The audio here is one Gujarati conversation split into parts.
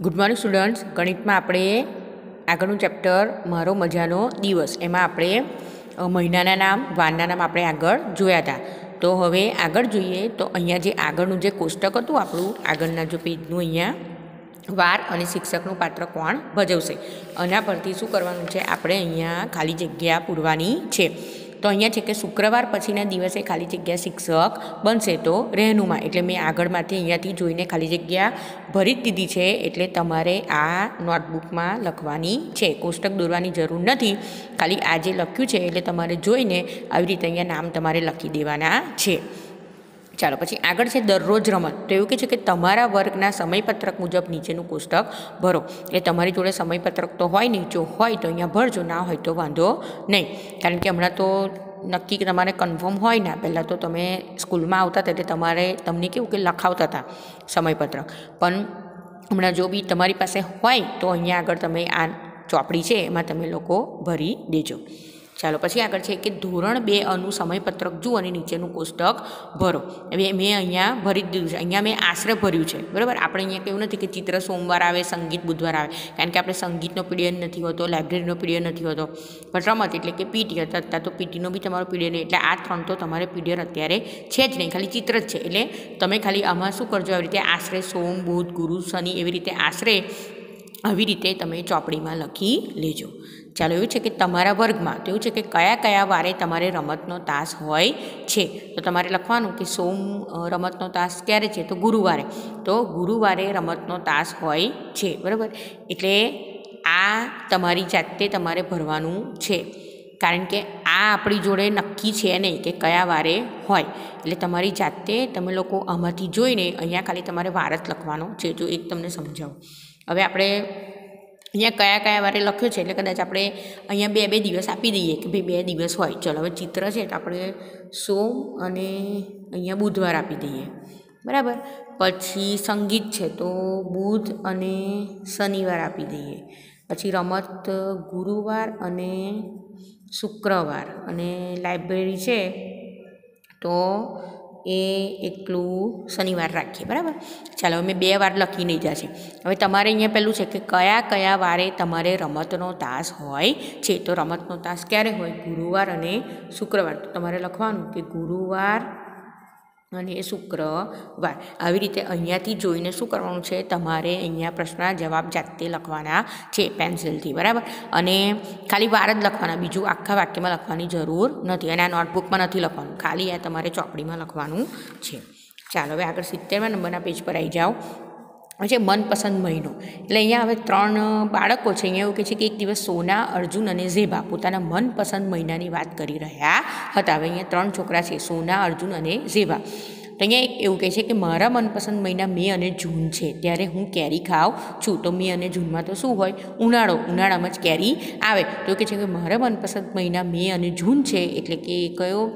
ગુડ મોર્નિંગ સ્ટુડન્ટ્સ ગણિતમાં આપણે આગળનું ચેપ્ટર મારો મજાનો દિવસ. એમાં આપણે મહિનાના નામ વારના નામ આપણે આગળ જોયા હતા. તો હવે આગળ જોઈએ, તો અહીંયા જે આગળનું જે કોષ્ટક હતું આપણું, આગળના જો પેજનું અહીંયા વાર અને શિક્ષકનું પાત્ર કોણ ભજવશે. આના પરથી શું કરવાનું છે? આપણે અહીંયા ખાલી જગ્યા પૂરવાની છે. તો અહીંયા છે કે શુક્રવાર પછીના દિવસે ખાલી જગ્યા શિક્ષક બનશે તો રહેનુમાં. એટલે મેં આગળમાંથી અહીંયાથી જોઈને ખાલી જગ્યા ભરી દીધી છે. એટલે તમારે આ નોટબુકમાં લખવાની છે. કોષ્ટક દોરવાની જરૂર નથી. ખાલી આજે લખ્યું છે. એટલે તમારે જોઈને આવી રીતે અહીંયા નામ તમારે લખી દેવાના છે. ચાલો, પછી આગળ છે દરરોજ રમત. તો એવું કહે છે કે તમારા વર્ગના સમયપત્રક મુજબ નીચેનું કોષ્ટક ભરો. એ તમારી જોડે સમયપત્રક તો હોય નહીં, જો હોય તો અહીંયા ભરજો, ના હોય તો વાંધો નહીં. કારણ કે હમણાં તો નક્કી કે તમારે કન્ફર્મ હોય ને, પહેલાં તો તમે સ્કૂલમાં આવતા હતા એટલે તમારે તમને કેવું કે લખાવતા હતા સમયપત્રક. પણ હમણાં જો બી તમારી પાસે હોય તો અહીંયા આગળ તમે આ ચોપડી છે એમાં તમે લોકો ભરી દેજો. ચાલો, પછી આગળ છે કે ધોરણ બે અનું સમયપત્રક જુઓ અને નીચેનું કોષ્ટક ભરો. હવે મેં અહીંયા ભરી દીધું છે. અહીંયા મેં આશરે ભર્યું છે. બરાબર? આપણે અહીંયા કેવું નથી કે ચિત્ર સોમવાર આવે, સંગીત બુધવાર આવે. કારણ કે આપણે સંગીતનો પીરિયડ નથી હોતો, લાઇબ્રેરીનો પીરિયડ નથી હોતો. પણ રમત એટલે કે પીટી હતા અત્યારે તો પીટીનો બી તમારો પીરિયડ એટલે આ ત્રણ તો તમારે પીરિયડ અત્યારે છે જ નહીં. ખાલી ચિત્ર જ છે. એટલે તમે ખાલી આમાં શું કરજો? આવી રીતે આશરે સોમ, બુધ, ગુરુ, શનિ એવી રીતે આશરે આવી રીતે તમે ચોપડીમાં લખી લેજો. ચાલો એવું છે કે તમારા વર્ગમાં તો એવું છે કે કયા કયા વારે તમારે રમતનો તાસ હોય છે? તો તમારે લખવાનું કે સોમ રમતનો તાસ ક્યારે છે? તો ગુરુવારે. તો ગુરુવારે રમતનો તાસ હોય છે, બરાબર? એટલે આ તમારી જાતે તમારે ભરવાનું છે. કારણ કે આ આપણી જોડે નક્કી છે નહીં કે કયા વારે હોય. એટલે તમારી જાતે તમે લોકો આમાંથી જોઈને અહીંયા ખાલી તમારે વાર જ લખવાનો છે. જો એક તમને સમજાવું. હવે આપણે અહીંયા કયા કયા વારે લખ્યું છે એટલે કદાચ આપણે અહીંયા બે બે દિવસ આપી દઈએ કે ભાઈ બે દિવસ હોય. ચલો, હવે ચિત્ર છે તો આપણે સોમ અને અહીંયા બુધવાર આપી દઈએ. બરાબર? પછી સંગીત છે તો બુધ અને શનિવાર આપી દઈએ. પછી રમત ગુરુવાર અને શુક્રવાર અને લાઇબ્રેરી છે તો એ એકલું શનિવાર રાખીએ, બરાબર? ચાલો, અમે બે વાર લખી નહીં જશે. હવે તમારે અહીંયા પેલું છે કે કયા કયા વારે તમારે રમતનો તાસ હોય છે? તો રમતનો તાસ ક્યારે હોય? ગુરુવાર અને શુક્રવાર. તો તમારે લખવાનું કે ગુરુવાર અને શુક્રવાર. આવી રીતે અહીંયાથી જોઈને શું કરવાનું છે? તમારે અહીંયા પ્રશ્નના જવાબ જાતે લખવાના છે, પેન્સિલથી, બરાબર? અને ખાલી વાર જ લખવાના, બીજું આખા વાક્યમાં લખવાની જરૂર નથી અને આ નોટબુકમાં નથી લખવાનું. ખાલી આ તમારે ચોપડીમાં લખવાનું છે. ચાલો, હવે આગળ સિત્તેરમા નંબરના પેજ પર આવી જાઓ. છે મનપસંદ મહિનો. એટલે અહીંયા હવે ત્રણ બાળકો છે, અહીંયા એવું કહે છે કે એક દિવસ સોના, અર્જુન અને ઝેબા પોતાના મનપસંદ મહિનાની વાત કરી રહ્યા હતા. હવે અહીંયા ત્રણ છોકરા છે, સોના, અર્જુન અને ઝેબા. તો અહીંયા એવું કહે છે કે મારા મનપસંદ મહિના મે અને જૂન છે. ત્યારે હું કેરી ખાઉં છું. તો મે અને જૂનમાં તો શું હોય? ઉનાળો. ઉનાળામાં જ કેરી આવે. તો કહે છે કે મારા મનપસંદ મહિના મે અને જૂન છે એટલે કે કયો?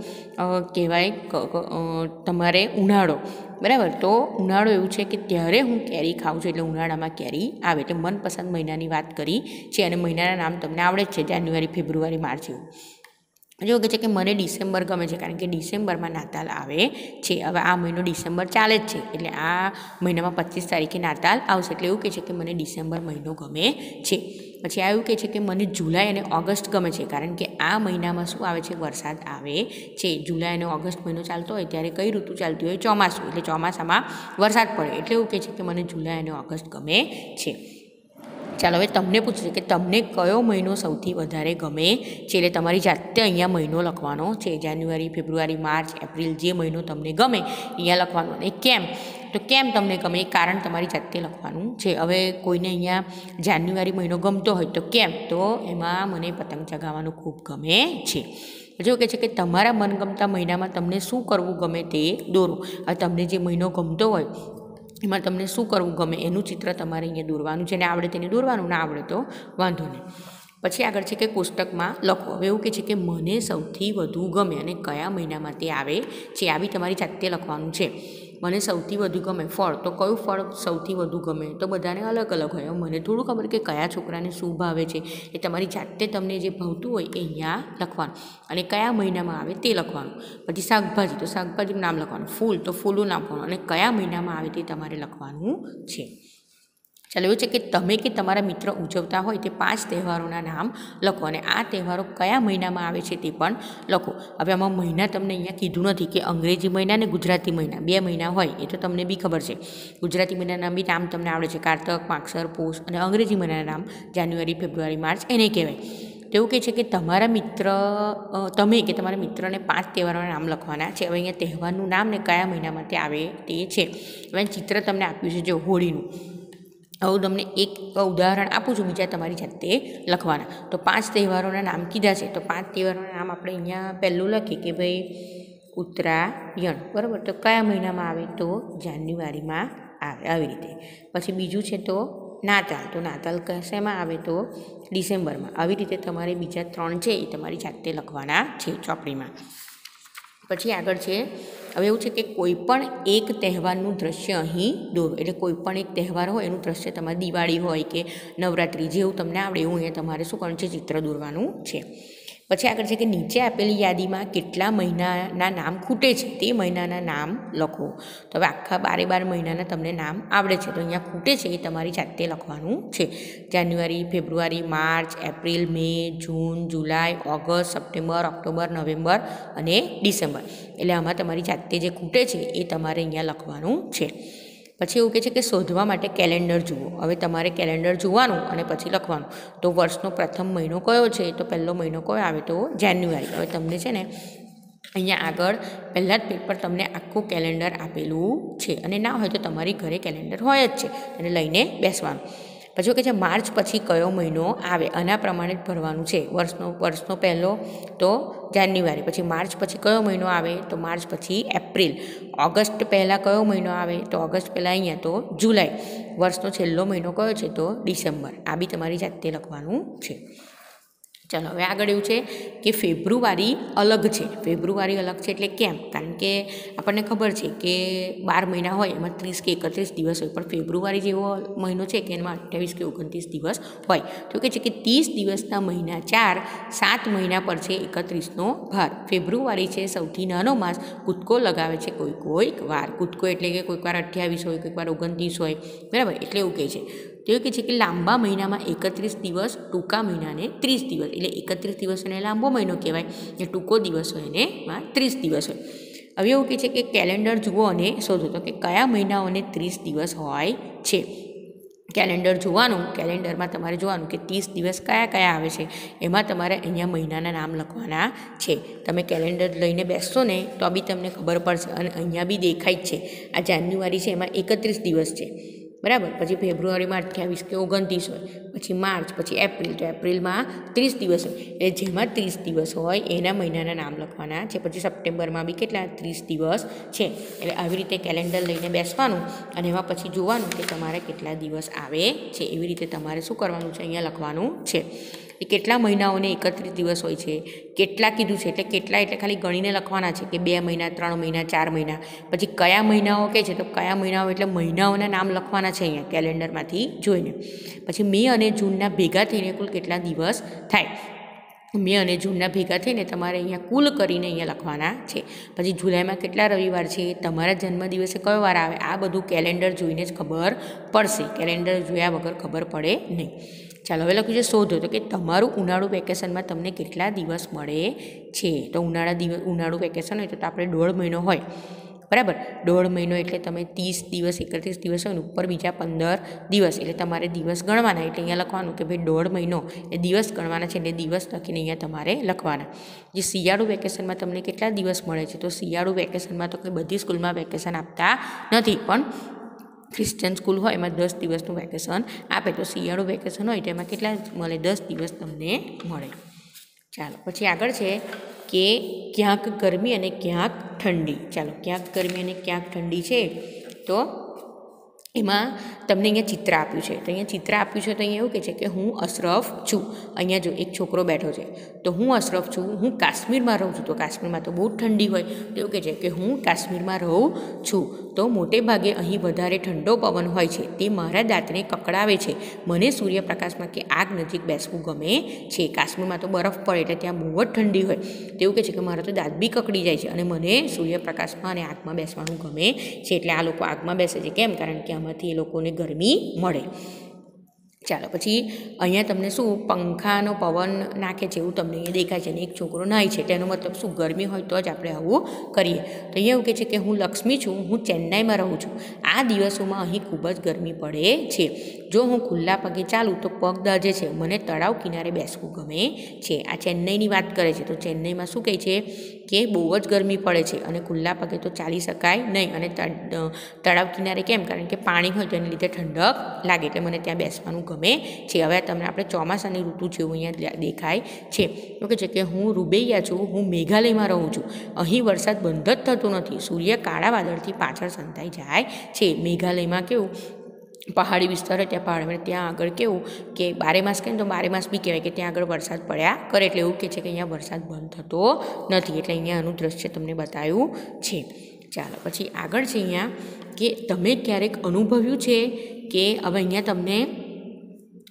કહેવાય ક- ક- તમારે ઉનાળો. બરાબર? તો ઉનાળો એવું છે કે ત્યારે હું કેરી ખાઉં છું એટલે ઉનાળામાં કેરી આવે. એટલે મનપસંદ મહિનાની વાત કરી છે અને મહિનાના નામ તમને આવડે જ છે. જાન્યુઆરી, ફેબ્રુઆરી, માર્ચ એવું. જો કે છે કે મને ડિસેમ્બર ગમે છે, કારણ કે ડિસેમ્બરમાં નાતાલ આવે છે. હવે આ મહિનો ડિસેમ્બર ચાલે જ છે, એટલે આ મહિનામાં પચીસ તારીખે નાતાલ આવશે. એટલે એવું કહે છે કે મને ડિસેમ્બર મહિનો ગમે છે. પછી આ એવું કહે છે કે મને જુલાઈ અને ઓગસ્ટ ગમે છે, કારણ કે આ મહિનામાં શું આવે છે, વરસાદ આવે છે. જુલાઈ અને ઓગસ્ટ મહિનો ચાલતો હોય ત્યારે કઈ ઋતુ ચાલતી હોય? ચોમાસું. એટલે ચોમાસામાં વરસાદ પડે. એટલે એવું કહે છે કે મને જુલાઈ અને ઓગસ્ટ ગમે છે. ચાલો હવે તમને પૂછશે કે તમને કયો મહિનો સૌથી વધારે ગમે? છે એટલે તમારી જાતે અહીંયા મહિનો લખવાનો છે. જાન્યુઆરી, ફેબ્રુઆરી, માર્ચ, એપ્રિલ જે મહિનો તમને ગમે, અહીંયા લખવાનો. અને કેમ? તો કેમ તમને ગમે? એ કારણ તમારી જાતે લખવાનું છે. હવે કોઈને અહીંયા જાન્યુઆરી મહિનો ગમતો હોય તો કેમ? તો એમાં મને પતંગ ચગાવવાનું ખૂબ ગમે છે. જો કે છે કે તમારા મનગમતા મહિનામાં તમને શું કરવું ગમે તે દોરો. હવે તમને જે મહિનો ગમતો હોય એમાં તમને શું કરવું ગમે એનું ચિત્ર તમારે અહીંયા દોરવાનું, જેને આવડે તેને દોરવાનું, ના આવડે તો વાંધો નહીં. પછી આગળ છે કે કોષ્ટકમાં લખો. હવે એવું કે છે કે મને સૌથી વધુ ગમે અને કયા મહિનામાં તે આવે છે, આવી તમારી જાતે લખવાનું છે. મને સૌથી વધુ ગમે ફળ. તો કયું ફળ સૌથી વધુ ગમે? તો બધાને અલગ અલગ હોય. મને થોડું ખબર કે કયા છોકરાને શું ભાવે છે. એ તમારી જાતે તમને જે ભાવતું હોય એ અહીંયા લખવાનું. અને કયા મહિનામાં આવે તે લખવાનું. પછી શાકભાજી. તો શાકભાજીનું નામ લખવાનું. ફૂલ. તો ફૂલનું નામ લખવાનું. અને કયા મહિનામાં આવે તે તમારે લખવાનું છે. ચાલો એવું છે કે તમે કે તમારા મિત્ર ઉજવતા હોય તે પાંચ તહેવારોના નામ લખો અને આ તહેવારો કયા મહિનામાં આવે છે તે પણ લખો. હવે આમાં મહિના તમને અહીંયા કીધું નથી કે અંગ્રેજી મહિના અને ગુજરાતી મહિના, બે મહિના હોય એ તો તમને બી ખબર છે. ગુજરાતી મહિનાના બી નામ તમને આવડે છે, કારતક માક્ષર પોષ અને અંગ્રેજી મહિનાના નામ જાન્યુઆરી, ફેબ્રુઆરી, માર્ચ એને કહેવાય. તેવું કહે છે કે તમારા મિત્ર તમે કે તમારા મિત્રને પાંચ તહેવારોના નામ લખવાના છે. હવે અહીંયા તહેવારનું નામ ને કયા મહિનામાં તે આવે તે છે. હવે ચિત્ર તમને આપ્યું છે જો હોળીનું. હું તમને એક ઉદાહરણ આપું છું બીજા તમારી જાતે લખવાના. તો પાંચ તહેવારોના નામ કીધા છે. તો પાંચ તહેવારોના નામ આપણે અહીંયા પહેલું લખીએ કે ભાઈ ઉત્તરાયણ, બરાબર? તો કયા મહિનામાં આવે? તો જાન્યુઆરીમાં આવે આવી રીતે. પછી બીજું છે તો નાતાલ. તો નાતાલ શેમાં આવે? તો ડિસેમ્બરમાં. આવી રીતે તમારે બીજા ત્રણ છે એ તમારી જાતે લખવાના છે ચોપડીમાં. પછી આગળ છે હવે એવું છે કે કોઈપણ એક તહેવારનું દ્રશ્ય અહીં દોરો, એટલે કોઈપણ એક તહેવાર હોય એનું દ્રશ્ય તમારે દિવાળી હોય કે નવરાત્રિ જેવું તમને આવડે, એવું અહીંયા તમારે શું કરવાનું છે, ચિત્ર દોરવાનું છે. પછી આગળ છે કે નીચે આપેલી યાદીમાં કેટલા મહિનાના નામ ખૂટે છે? તે મહિનાના નામ લખો. તો હવે આખા બારે બાર મહિનાના તમને નામ આવડે છે. તો અહીંયા ખૂટે છે એ તમારી જાતે લખવાનું છે. January, February, March, April, May, June, July, August, September, October, November અને ડિસેમ્બર. એટલે આમાં તમારી જાતે જે ખૂટે છે એ તમારે અહીંયા લખવાનું છે. પછી એવું કહે છે કે શોધવા માટે કેલેન્ડર જુઓ. હવે તમારે કેલેન્ડર જોવાનું અને પછી લખવાનું. તો વર્ષનો પ્રથમ મહિનો કયો છે? તો પહેલો મહિનો કયો આવે? તો જાન્યુઆરી. હવે તમને છે ને અહીંયા આગળ પહેલાં જ પેપર તમને આખું કેલેન્ડર આપેલું છે. અને ના હોય તો તમારી ઘરે કેલેન્ડર હોય જ છે. અને લઈને બેસવાનું. પછી કે છે માર્ચ પછી કયો મહિનો આવે, આના પ્રમાણે જ ભરવાનું છે. વર્ષનો વર્ષનો પહેલો તો જાન્યુઆરી, પછી માર્ચ પછી કયો મહિનો આવે તો માર્ચ પછી એપ્રિલ. ઓગસ્ટ પહેલાં કયો મહિનો આવે તો ઓગસ્ટ પહેલાં અહીંયા તો જુલાઈ. વર્ષનો છેલ્લો મહિનો કયો છે તો ડિસેમ્બર. આ બી તમારી જાતે લખવાનું છે. ચાલો, હવે આગળ એવું છે કે ફેબ્રુઆરી અલગ છે. ફેબ્રુઆરી અલગ છે એટલે કેમ? કારણ કે આપણને ખબર છે કે બાર મહિના હોય, એમાં ત્રીસ કે એકત્રીસ દિવસ હોય. પણ ફેબ્રુઆરી જેવો મહિનો છે કે એમાં અઠ્યાવીસ કે ઓગણત્રીસ દિવસ હોય. તો કે છે કે ત્રીસ દિવસના મહિના ચાર, સાત મહિના પર છે એકત્રીસનો ભાર. ફેબ્રુઆરી છે સૌથી નાનો માસ. કૂદકો લગાવે છે કોઈ કોઈક વાર. કૂદકો એટલે કે કોઈક વાર અઠ્યાવીસ હોય, કોઈક વાર ઓગણત્રીસ હોય. બરાબર? એટલે એવું કહે છે. તો એ કહે છે કે લાંબા મહિનામાં એકત્રીસ દિવસ, ટૂંકા મહિનાને ત્રીસ દિવસ. એટલે એકત્રીસ દિવસ એને લાંબો મહિનો કહેવાય. ને ટૂંકો દિવસ હોય એને ત્રીસ દિવસ હોય. હવે એવું કહે છે કે કેલેન્ડર જુઓ અને શોધો તો કે કયા મહિનાઓને ત્રીસ દિવસ હોય છે? કેલેન્ડર જોવાનું, કેલેન્ડરમાં તમારે જોવાનું કે ત્રીસ દિવસ કયા કયા આવે છે. એમાં તમારે અહીંયા મહિનાના નામ લખવાના છે. તમે કેલેન્ડર લઈને બેસશો ને તો બી તમને ખબર પડશે અને અહીંયા બી દેખાય જ છે. આ જાન્યુઆરી છે, એમાં એકત્રીસ દિવસ છે. બરાબર? પછી ફેબ્રુઆરીમાં અઠ્યાવીસ કે ઓગણત્રીસ હોય. પછી માર્ચ, પછી એપ્રિલ, તો એપ્રિલમાં ત્રીસ દિવસ હોય. એટલે જેમાં ત્રીસ દિવસ હોય, એના મહિનાના નામ લખવાના છે. પછી સપ્ટેમ્બરમાં બી કેટલા? ત્રીસ દિવસ છે. એટલે આવી રીતે કેલેન્ડર લઈને બેસવાનું અને એમાં પછી જોવાનું કે તમારે કેટલા દિવસ આવે છે. એવી રીતે તમારે શું કરવાનું છે? અહીંયા લખવાનું છે. એ કેટલા મહિનાઓને એકત્રીસ દિવસ હોય છે, કેટલા કીધું છે, એટલે કેટલા એટલે ખાલી ગણીને લખવાના છે કે બે મહિના, ત્રણ મહિના, ચાર મહિના. પછી કયા મહિનાઓ કહે છે, તો કયા મહિનાઓ એટલે મહિનાઓના નામ લખવાના છે અહીંયા કેલેન્ડરમાંથી જોઈને. પછી મે અને જૂનના ભેગા થઈને કુલ કેટલા દિવસ થાય? મે અને જૂનના ભેગા થઈને તમારે અહીંયા કુલ કરીને અહીંયા લખવાના છે. પછી જુલાઈમાં કેટલા રવિવાર છે, તમારા જન્મદિવસે કયો વાર આવે? આ બધું કેલેન્ડર જોઈને જ ખબર પડશે. કેલેન્ડર જોયા વગર ખબર પડે નહીં. ચાલો હવે લખ્યું છે, શોધો. તો કે તમારું ઉનાળુ વેકેશનમાં તમને કેટલા દિવસ મળે છે? તો ઉનાળા દિવસ ઉનાળુ વેકેશન હોય તો આપણે દોઢ મહિનો હોય. બરાબર? દોઢ મહિનો એટલે તમે ત્રીસ દિવસ, એકત્રીસ દિવસ હોય ઉપર બીજા પંદર દિવસ. એટલે તમારે દિવસ ગણવાના. એટલે અહીંયા લખવાનું કે ભાઈ દોઢ મહિનો. એ દિવસ ગણવાના છે એટલે દિવસ લખીને અહીંયા તમારે લખવાના. જે શિયાળુ વેકેશનમાં તમને કેટલા દિવસ મળે છે? તો શિયાળુ વેકેશનમાં તો કંઈ બધી સ્કૂલમાં વેકેશન આપતા નથી. પણ ક્રિશ્ચન સ્કૂલ હોય, એમાં દસ દિવસનું વેકેશન આપે તો શિયાળુ વેકેશન હોય તો એમાં કેટલા મળે? દસ દિવસ તમને મળે. ચાલો, પછી આગળ છે કે ક્યાંક ગરમી અને ક્યાંક ઠંડી. ચાલો, ક્યાંક ગરમી અને ક્યાંક ઠંડી છે, તો એમાં તમને અહીંયા ચિત્ર આપ્યું છે. તો અહીંયા ચિત્ર આપ્યું છે તો અહીંયા એવું કહે છે કે હું અશરફ છું. અહીંયા જો એક છોકરો બેઠો છે, તો હું અશરફ છું. હું કાશ્મીરમાં રહું છું. તો કાશ્મીરમાં તો બહુ ઠંડી હોય. તો એવું કહે છે કે હું કાશ્મીરમાં રહું છું. તો મોટે ભાગે અહીં વધારે ઠંડો પવન હોય છે. તે મારા દાંતને કકડાવે છે. મને સૂર્યપ્રકાશમાં કે આગ નજીક બેસવું ગમે છે. કાશ્મીરમાં તો બરફ પડે એટલે ત્યાં બહુ જ ઠંડી હોય. તેવું કહે છે કે મારા તો દાંત બી કકડી જાય છે અને મને સૂર્યપ્રકાશમાં અને આગમાં બેસવાનું ગમે છે. એટલે આ લોકો આગમાં બેસે છે. કેમ? કારણ કે આમાંથી એ લોકોને ગરમી મળે. ચાલો પછી અહીંયા તમને શું પંખાનો પવન નાખે છે એવું તમને અહીંયા દેખાય છે અને એક છોકરો નાય છે. તેનો મતલબ શું ગરમી હોય તો જ આપણે આવું કરીએ. તો અહીંયા એવું કહે છે કે હું લક્ષ્મી છું, હું ચેન્નાઈમાં રહું છું. આ દિવસોમાં અહીં ખૂબ જ ગરમી પડે છે. જો હું ખુલ્લા પગે ચાલું તો પગ દાજે છે. મને તળાવ કિનારે બેસવું ગમે છે. આ ચેન્નઈની વાત કરે છે. તો ચેન્નઈમાં શું કહે છે કે બહુ જ ગરમી પડે છે અને ખુલ્લા પગે તો ચાલી શકાય નહીં. અને તળાવ કિનારે કેમ? કારણ કે પાણી હોય તો એને લીધે ઠંડક લાગે. એટલે મને ત્યાં બેસવાનું ગમે છે. હવે તમને આપણે ચોમાસાની ઋતુ જેવું અહીંયા દેખાય છે. ઓકે છે કે હું રૂબેયા છું, હું મેઘાલયમાં રહું છું. અહીં વરસાદ બંધ જ થતો નથી. સૂર્ય કાળા વાદળથી પાછળ સંતાઈ જાય છે. મેઘાલયમાં કેવું? પહાડી વિસ્તાર હોય ત્યાં પહાડ ત્યાં આગળ કેવું કે બારે માસ કહે તો બારે માસ બી કહેવાય કે ત્યાં આગળ વરસાદ પડ્યા કરે. એટલે એવું કહે છે કે અહીંયા વરસાદ બંધ થતો નથી. એટલે અહીંયા આનું દ્રશ્ય તમને બતાવ્યું છે. ચાલો, પછી આગળ છે અહીંયા કે તમે ક્યારેક અનુભવ્યું છે કે હવે અહીંયા તમને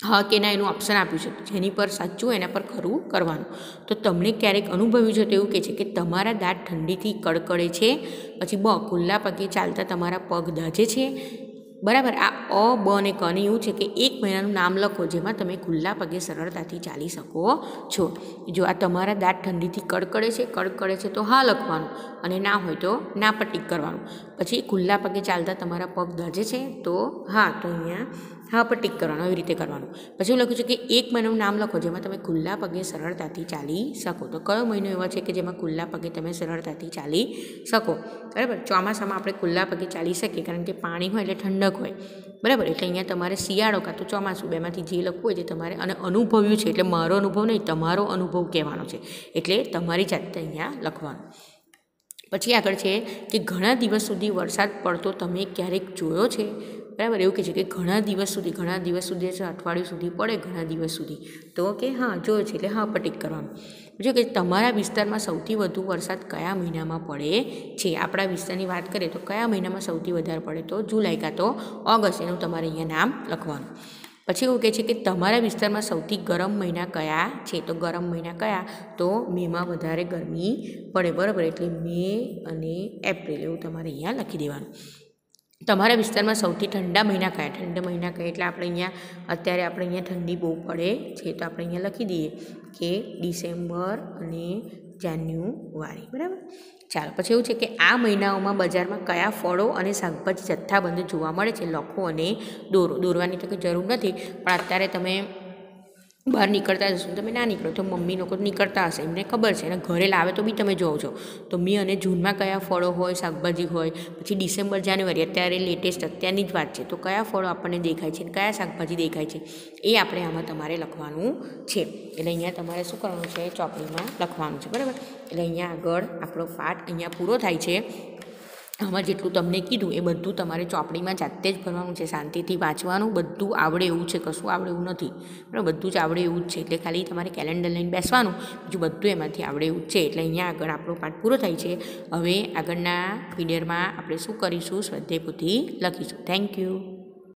હા કે ના એનું ઓપ્શન આપ્યું છે. જેની પર સાચું, એના પર ખરું કરવાનું. તો તમને ક્યારેક અનુભવ્યું છે તો એવું કહે છે કે તમારા દાંત ઠંડીથી કડકડે છે, પછી બ ખુલ્લા પગે ચાલતા તમારા પગ દાજે છે? બરાબર. આ અ, બ અને કને એવું છે કે એક મહિનાનું નામ લખો જેમાં તમે ખુલ્લા પગે સરળતાથી ચાલી શકો છો. જો આ તમારા દાંત ઠંડીથી કડકડે છે કડકડે છે તો હા લખવાનું અને ના હોય તો ના પર કરવાનું. પછી ખુલ્લા પગે ચાલતા તમારા પગ દાજે છે તો હા, તો અહીંયા હા પર ટીક કરવાનું એવી રીતે કરવાનું. પછી હું લખ્યું છે કે એક મહિનાનું નામ લખો, જેમાં તમે ખુલ્લા પગે સરળતાથી ચાલી શકો. તો કયો મહિનો એવો છે કે જેમાં ખુલ્લા પગે તમે સરળતાથી ચાલી શકો? બરાબર? ચોમાસામાં આપણે ખુલ્લા પગે ચાલી શકીએ, કારણ કે પાણી હોય એટલે ઠંડક હોય. બરાબર? એટલે અહીંયા તમારે શિયાળો કાં તો ચોમાસું, બેમાંથી જે લખવું હોય તે તમારે, અને અનુભવ્યું છે, એટલે મારો અનુભવ નહીં, તમારો અનુભવ કહેવાનો છે. એટલે તમારી જાતે અહીંયા લખવાનું. પછી આગળ છે કે ઘણા દિવસ સુધી વરસાદ પડતો તમે ક્યારેક જોયો છે? બરાબર? એવું કહે છે કે ઘણા દિવસ સુધી, ઘણા દિવસ સુધી છે અઠવાડિયું સુધી પડે, ઘણા દિવસ સુધી. તો કે હા જોયો છે એટલે હા, પટીક કરવાનું. જો કે તમારા વિસ્તારમાં સૌથી વધુ વરસાદ કયા મહિનામાં પડે છે? આપણા વિસ્તારની વાત કરીએ તો કયા મહિનામાં સૌથી વધારે પડે? તો જુલાઈ કાં તો ઓગસ્ટ, એનું તમારે અહીંયા નામ લખવાનું. પછી એવું કહે છે કે તમારા વિસ્તારમાં સૌથી ગરમ મહિના કયા છે? તો ગરમ મહિના કયા? તો મેમાં વધારે ગરમી પડે. બરાબર? એટલે મે અને એપ્રિલ, એવું તમારે અહીંયા લખી દેવાનું. તમારા વિસ્તારમાં સૌથી ઠંડા મહિના કયા? ઠંડા મહિના કયા? એટલે આપણે અહીંયા, અત્યારે આપણે અહીંયા ઠંડી બહુ પડે છે તો આપણે અહીંયા લખી દઈએ કે ડિસેમ્બર અને જાન્યુઆરી, બરાબર? ચાલો, પછી એવું છે કે આ મહિનાઓમાં બજારમાં કયા ફળો અને શાકભાજી જથ્થાબંધ જોવા મળે છે? લખો અને દોરો. દોરવાની તો કંઈ જરૂર નથી, પણ અત્યારે તમે બહાર નીકળતા જશો તમે ના નીકળો. તો મમ્મી લોકો નીકળતા હશે. એમને ખબર છે. અને ઘરે લાવે તો બી તમે જોવો છો. તો મે અને જૂનમાં કયા ફળો હોય, શાકભાજી હોય, પછી ડિસેમ્બર, જાન્યુઆરી અત્યારે લેટેસ્ટ અત્યારની જ વાત છે. તો કયા ફળો આપણને દેખાય છે અને કયા શાકભાજી દેખાય છે એ આપણે આમાં તમારે લખવાનું છે. એટલે અહીંયા તમારે શું કરવાનું છે? ચોપડીમાં લખવાનું છે. બરાબર? એટલે અહીંયા આગળ આપણો પાઠ અહીંયા પૂરો થાય છે. આમાં જેટલું તમને કીધું એ બધું તમારે ચોપડીમાં જાતે જ ભરવાનું છે. શાંતિથી વાંચવાનું, બધું આવડે એવું છે, કશું આવડે એવું નથી. બરાબર, બધું જ આવડે એવું જ છે. એટલે ખાલી તમારે કેલેન્ડર લઈને બેસવાનું, બીજું બધું એમાંથી આવડે એવું જ છે. એટલે અહીંયા આગળ આપણો પાઠ પૂરો થાય છે. હવે આગળના પીરિયડમાં આપણે શું કરીશું? શ્રદ્ધેપુથી લખીશું. Thank you